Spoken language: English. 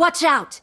Watch out!